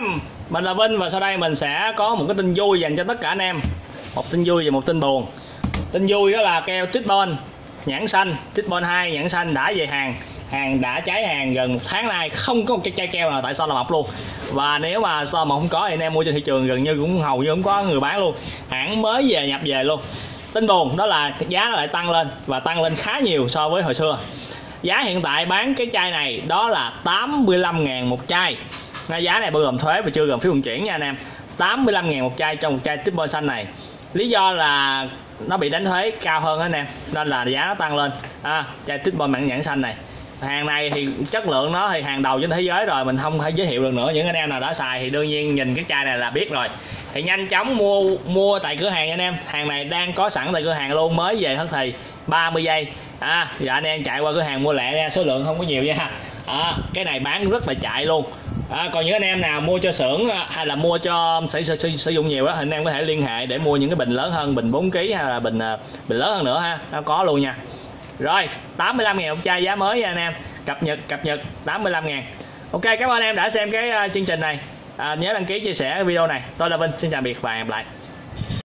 em Mình là Vinh và sau đây mình sẽ có một cái tin vui dành cho tất cả anh em. Một tin vui và một tin buồn. Tin vui đó là keo Titbon nhãn xanh. Titbon 2 nhãn xanh đã về hàng. Hàng đã cháy hàng gần một tháng nay. Không có một cái chai keo nào tại sao là mập luôn. Và nếu mà sao mà không có thì anh em mua trên thị trường gần như cũng hầu như không có người bán luôn. Hãng mới về nhập về luôn. Tin buồn đó là giá nó lại tăng lên và tăng lên khá nhiều so với hồi xưa. Giá hiện tại bán cái chai này đó là 85 ngàn một chai giá này bao gồm thuế và chưa gồm phí vận chuyển nha anh em. 85 ngàn một chai trong một chai tipper xanh này. Lý do là nó bị đánh thuế cao hơn anh em nên là giá nó tăng lên. À, chai tipper mặn nhãn xanh này hàng này thì chất lượng nó thì hàng đầu trên thế giới rồi mình không thể giới thiệu được nữa. Những anh em nào đã xài thì đương nhiên nhìn cái chai này là biết rồi. Thì nhanh chóng mua mua tại cửa hàng anh em. Hàng này đang có sẵn tại cửa hàng luôn mới về hết thì 30 giây. À dạ anh em chạy qua cửa hàng mua lẹ nha số lượng không có nhiều nha. À, cái này bán rất là chạy luôn. À, còn những anh em nào mua cho xưởng à, hay là mua cho um, sử, sử, sử, sử dụng nhiều đó thì anh em có thể liên hệ để mua những cái bình lớn hơn bình 4 kg hay là bình à, bình lớn hơn nữa ha. Nó có luôn nha rồi 85 ngàn ông trai giá mới nha anh em. Cập nhật cập nhật 85 ngàn. Ok cảm ơn em đã xem cái ờ, chương trình này. À, nhớ đăng ký chia sẻ video này. Tôi là Vinh xin chào biệt và hẹn gặp lại.